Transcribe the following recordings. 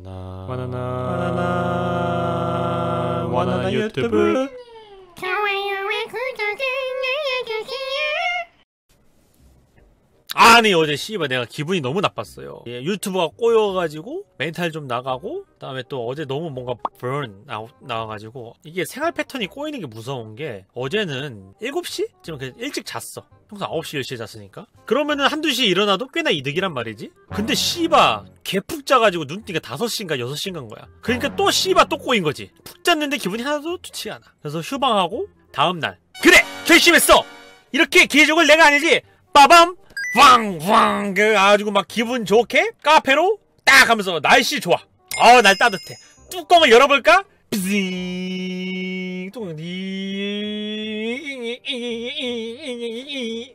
ナナワナナワナナワナナ YouTube 아니 어제 씨발 내가 기분이 너무 나빴어요. 예, 유튜브가 꼬여가지고 멘탈 좀 나가고 그 다음에 또 어제 너무 뭔가 burn 아웃 나와가지고 이게 생활 패턴이 꼬이는 게 무서운 게 어제는 7시? 지금 그냥 일찍 잤어. 평소 9시 10시에 잤으니까. 그러면은 한두 시에 일어나도 꽤나 이득이란 말이지. 근데 씨바 개푹 자가지고 눈뜨니까 5시인가 6시인가인 거야. 그러니까 또 씨바 또 꼬인 거지. 푹 잤는데 기분이 하나도 좋지 않아. 그래서 휴방하고 다음날 그래! 결심했어! 이렇게 기적을 내가 아니지! 빠밤 왕왕 그래가지고 막 기분 좋게 카페로 딱 하면서 날씨 좋아 어 날 따뜻해 뚜껑을 열어볼까? 빙 뚜껑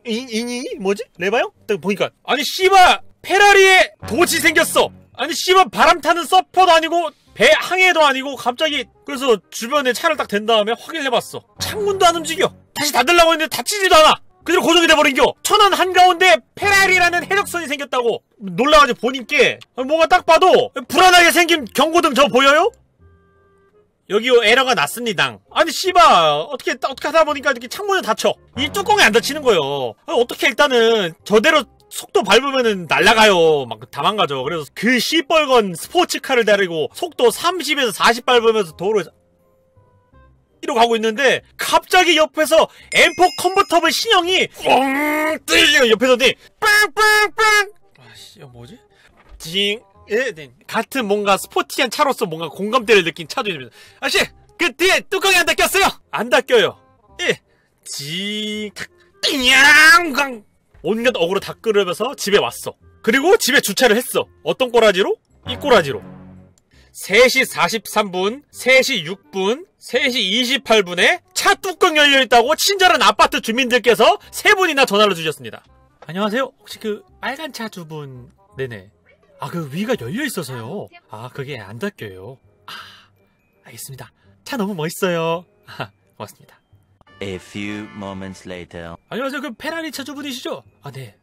이 뭐지? 레바요? 딱 보니까 아니 씨바 페라리에 도치 생겼어 아니 씨바 바람 타는 서퍼도 아니고 배 항해도 아니고 갑자기 그래서 주변에 차를 딱 댄 다음에 확인해봤어 창문도 안 움직여 다시 닫으려고 했는데 닫히지도 않아 그대로 고정이 돼버린겨 천안 한가운데 페라리라는 해적선이 생겼다고 놀라가지고 보니께 뭔가 딱 봐도 불안하게 생긴 경고등 저 보여요? 여기 에러가 났습니다. 아니 씨바 어떻게 어떻게 하다 보니까 이렇게 창문을 닫혀. 이 뚜껑이 안 닫히는 거예요. 아, 어떻게 일단은 저대로 속도 밟으면은 날아가요. 막 다 망가져. 그래서 그 시뻘건 스포츠카를 데리고 속도 30에서 40 밟으면서 도로에서 이러고 가고 있는데 갑자기 옆에서 M4 컨버터블 신형이 뻥 뚫려 옆에서 니 빵빵빵 아씨 뭐지? 징 예, 네. 같은 뭔가 스포티한 차로서 뭔가 공감대를 느낀 차도 있습니다. 아씨 그 뒤에 뚜껑이 안 닫혔어요. 안 닫혀요. 예, 징탁 띵양 온갖 어그로 다 끌으면서 집에 왔어. 그리고 집에 주차를 했어. 어떤 꼬라지로? 이 꼬라지로. 3시 43분, 3시 6분, 3시 28분에 차 뚜껑 열려있다고 친절한 아파트 주민들께서 세 분이나 전화를 주셨습니다. 안녕하세요. 혹시 그 빨간 차 두 분, 네네. 아, 그 위가 열려있어서요. 아, 그게 안 닫혀요. 아, 알겠습니다. 차 너무 멋있어요. 아, 고맙습니다. A few moments later. 안녕하세요. 그 페라리 차주분이시죠? 아, 네.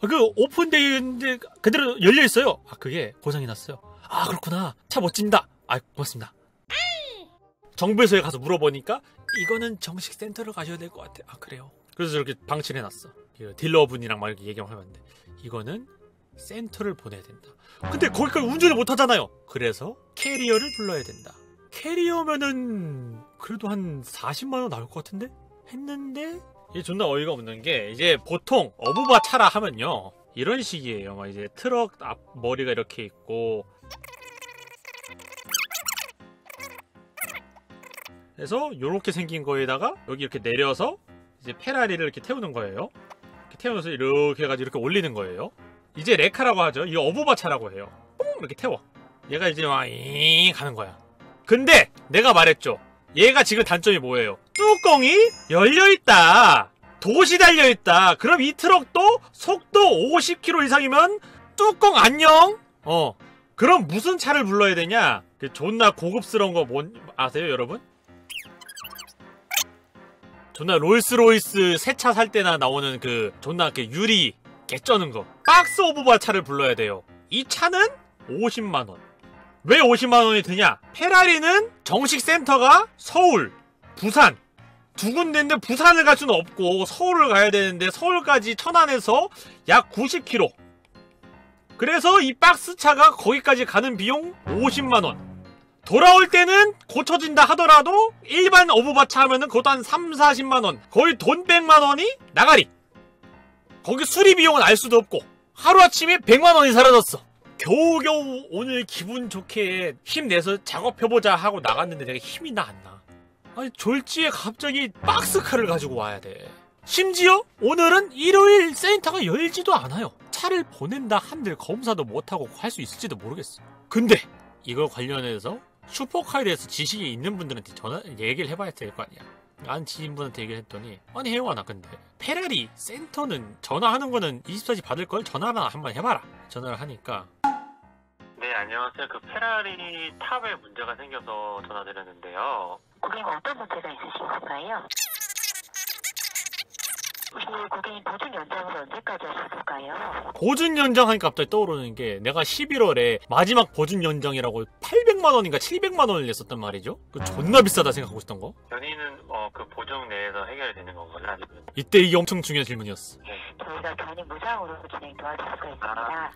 아, 그 오픈되어 있는데 그대로 열려 있어요. 아, 그게 고장이 났어요. 아, 그렇구나. 차 멋집니다. 아, 고맙습니다. 정비소에 가서 물어보니까 이거는 정식 센터로 가셔야 될 것 같아. 아, 그래요. 그래서 저렇게 방치해 놨어. 그 딜러분이랑 막 이렇게 얘기를 하는데 이거는 센터를 보내야 된다. 근데 거기까지 운전을 못 하잖아요. 그래서 캐리어를 불러야 된다. 캐리어면은 그래도 한 40만 원 나올 것 같은데? 했는데 이게 존나 어이가 없는 게 이제 보통 어부바 차라 하면요 이런 식이에요. 막 이제 트럭 앞 머리가 이렇게 있고 그래서 요렇게 생긴 거에다가 여기 이렇게 내려서 이제 페라리를 이렇게 태우는 거예요. 이렇게 태우면서 이렇게 해가지고 이렇게 올리는 거예요. 이제 레카라고 하죠. 이거 어부바 차라고 해요. 뽕 이렇게 태워. 얘가 이제 막잉 가는 거야. 근데 내가 말했죠. 얘가 지금 단점이 뭐예요? 뚜껑이 열려있다. 돛이 달려있다. 그럼 이 트럭도 속도 50km 이상이면 뚜껑 안녕? 어. 그럼 무슨 차를 불러야 되냐? 그 존나 고급스러운 거 뭔, 아세요, 여러분? 존나 롤스로이스 새 차 살 때나 나오는 그 존나 그 유리 깨쩌는 거. 박스 어부바 차를 불러야 돼요. 이 차는 50만원. 왜 50만원이 드냐? 페라리는 정식 센터가 서울, 부산 두 군데인데 부산을 갈 수는 없고 서울을 가야 되는데 서울까지 천안에서 약 90km. 그래서 이 박스 차가 거기까지 가는 비용 50만원. 돌아올 때는 고쳐진다 하더라도 일반 어부바차 하면은 그것도 한 3, 40만원. 거의 돈 100만원이 나가리. 거기 수리 비용은 알 수도 없고 하루아침에 100만원이 사라졌어. 겨우겨우 오늘 기분 좋게 힘내서 작업해보자 하고 나갔는데 내가 힘이 나 안 나. 아니 졸지에 갑자기 박스카를 가지고 와야 돼. 심지어 오늘은 일요일 센터가 열지도 않아요. 차를 보낸다 한들 검사도 못하고 할 수 있을지도 모르겠어. 근데 이걸 관련해서 슈퍼카에 대해서 지식이 있는 분들한테 전화 얘기를 해봐야 될 거 아니야. 난 지인분한테 얘기를 했더니 아니 혜영아 나 근데 페라리 센터는 전화하는 거는 24시 받을 걸 전화나 한번 해봐라. 전화를 하니까 네, 안녕하세요. 그 페라리 탑에 문제가 생겨서 전화드렸는데요. 고객 어떤 문제가 있으신 건가요? 고객님 보증 연장은 언제까지 하셨을까요? 보증 연장 하니까 갑자기 떠오르는 게 내가 11월에 마지막 보증 연장이라고 800만 원인가 700만 원을 냈었단 말이죠. 그 존나 비싸다 생각하고 있었던 거. 견인은 어, 그 보증 내에서 해결되는 건가요? 이때 이게 엄청 중요한 질문이었어. 저희가 견인 무상으로 진행 도와줄 수가 있습니다.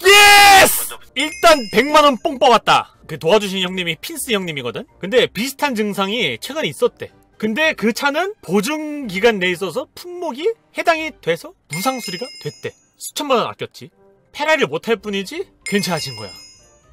Yes! 먼저 일단 100만 원 뽕 뽑았다. 그 도와주신 형님이 핀스 형님이거든. 근데 비슷한 증상이 최근에 있었대. 근데 그 차는 보증 기간 내에 있어서 품목이 해당이 돼서 무상 수리가 됐대. 수천만 원 아꼈지. 페라리를 못할 뿐이지 괜찮아진 거야.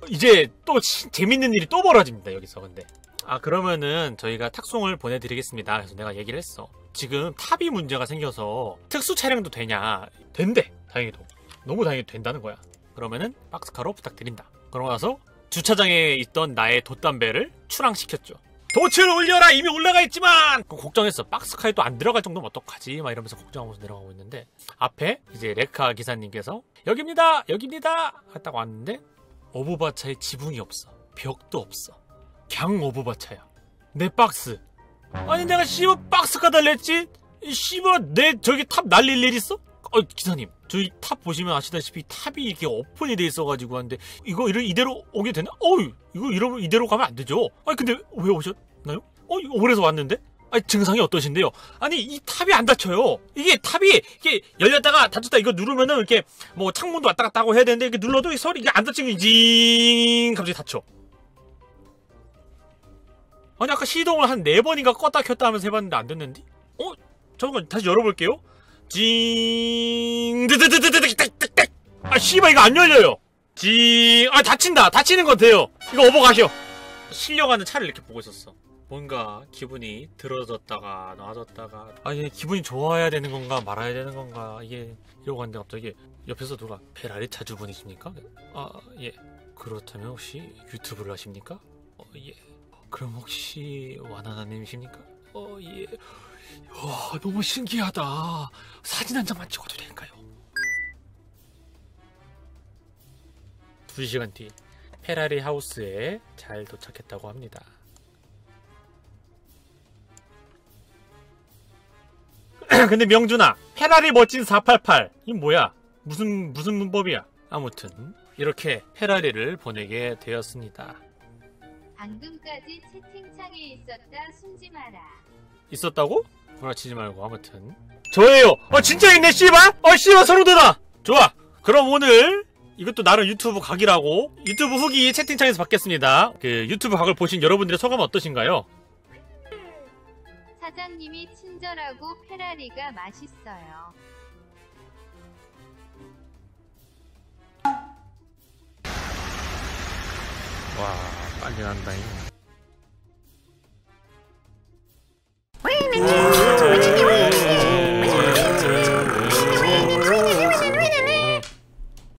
이제 또 시- 재밌는 일이 또 벌어집니다 여기서 근데. 아 그러면은 저희가 탁송을 보내드리겠습니다. 그래서 내가 얘기를 했어. 지금 탑이 문제가 생겨서 특수 차량도 되냐? 된대. 다행히도. 너무 다행히도 된다는 거야. 그러면은 박스카로 부탁드린다. 그러고 나서 주차장에 있던 나의 돛담배를 출항시켰죠. 돛을 올려라! 이미 올라가 있지만! 그거 걱정했어. 박스카에 또 안 들어갈 정도면 어떡하지? 막 이러면서 걱정하면서 내려가고 있는데 앞에 이제 레카 기사님께서 여기입니다! 여기입니다! 했다고 왔는데 어부바차에 지붕이 없어. 벽도 없어. 걍 어부바차야. 내 박스! 아니 내가 씨발 박스카 달랬지? 이 씨발 내 저기 탑 날릴 일 있어? 어 기사님 저희 탑 보시면 아시다시피 탑이 이렇게 오픈이 돼 있어가지고 하는데 이거 이러- 이대로 오게 되나? 어이 이거 이러 이대로 가면 안 되죠. 아니 근데 왜 오셨나요? 어 오래서 왔는데? 아니 증상이 어떠신데요? 아니 이 top이 안 닫혀요. 이게 top이 이게 열렸다가 닫혔다 이거 누르면은 이렇게 뭐 창문도 왔다 갔다 하고 해야 되는데 이렇게 눌러도 이 소리 이게 안 닫히는 징 갑자기 닫혀. 아니 아까 시동을 한 네 번인가 껐다 켰다 하면서 해봤는데 안 됐는데? 어 잠깐 다시 열어볼게요. 징 드드드드드드득득 아 씨발 이거 안 열려요. 징아 닫힌다 닫히는 건 돼요. 이거 오버 가셔. 실려가는 차를 이렇게 보고 있었어. 뭔가 기분이 들어졌다가 놔졌다가 아 이게 기분이 좋아야 되는 건가 말아야 되는 건가 이게 이러고 갔는데 갑자기 옆에서 누가 페라리 차주 분이십니까? 아 예. 그렇다면 혹시 유튜브를 하십니까? 어 예. 그럼 혹시 와나나님이십니까? 어 예. 와 너무 신기하다. 사진 한 장만 찍어도 될까요? 두 시간 뒤 페라리 하우스에 잘 도착했다고 합니다. 근데 명준아, 페라리 멋진 488. 이 뭐야? 무슨 무슨 문법이야? 아무튼 이렇게 페라리를 보내게 되었습니다. 방금까지 채팅창에 있었다 숨지 마라. 있었다고? 구라치지 말고 아무튼 저예요. 어 진짜 있네 씨발. 어 씨발 돋아. 좋아. 그럼 오늘 이것도 나름 유튜브 각이라고 유튜브 후기 채팅창에서 받겠습니다. 그 유튜브 각을 보신 여러분들의 소감은 어떠신가요? 사장님이 친절하고 페라리가 맛있어요. 와 빨리 난다잉.